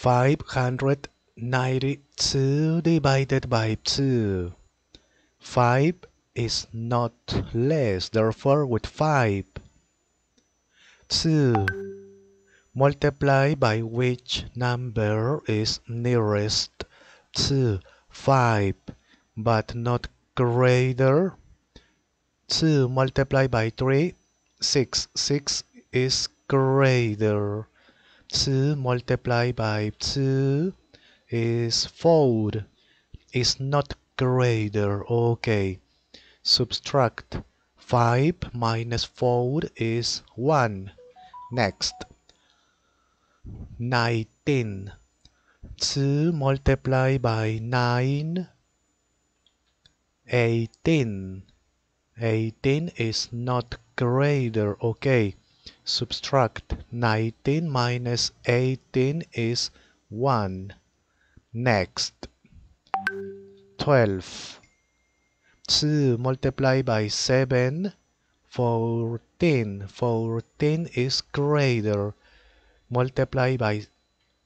592 divided by 2. 5 is not less, therefore with 5. 2. Multiply by which number is nearest to 5 but not greater. 2 multiplied by 3, 6. 6 is greater. 2 multiplied by 2 is 4. Is not greater. Okay. Subtract 5 minus 4 is 1. Next. 19. 2 multiplied by 9. 18. 18 is not greater. Okay. Subtract 19 minus 18 is 1. Next. 12. 2 multiplied by 7. 14. 14 is greater. Multiply by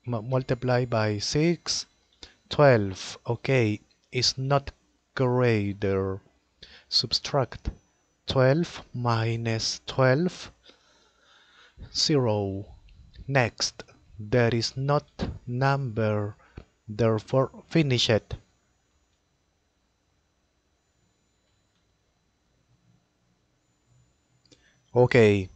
multiply by 6. 12. Okay. Is not greater. Subtract 12 minus 12 0. Next, there is not number, therefore finish it. Okay,